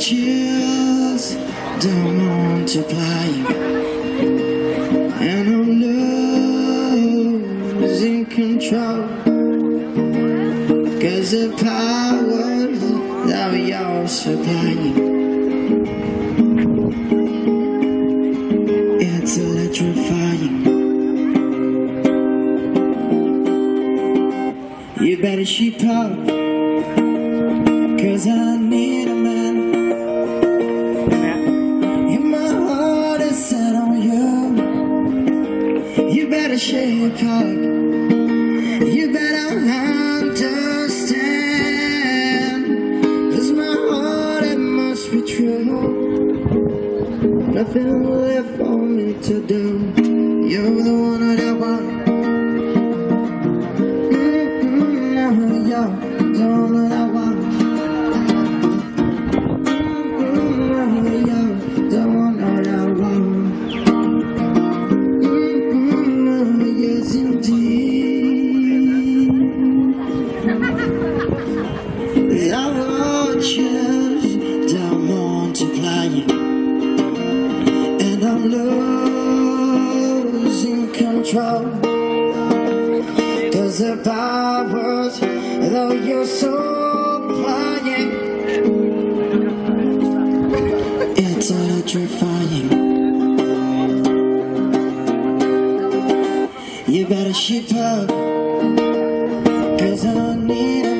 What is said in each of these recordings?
chills, don't multiply And I'm losing control. Cause the powers that you're supplying It's electrifying. You better sheep up. Cause I need a man You better shape up. You better understand. Cause my heart it must be true. Nothing left for me to do You're the one that I want and I'm losing control. Cause the powers that you're so supplying. It's electrifying. You better ship up, cause I need a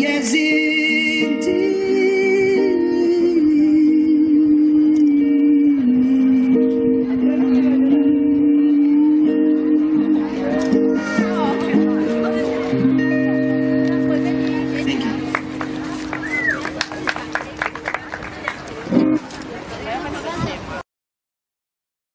yes, it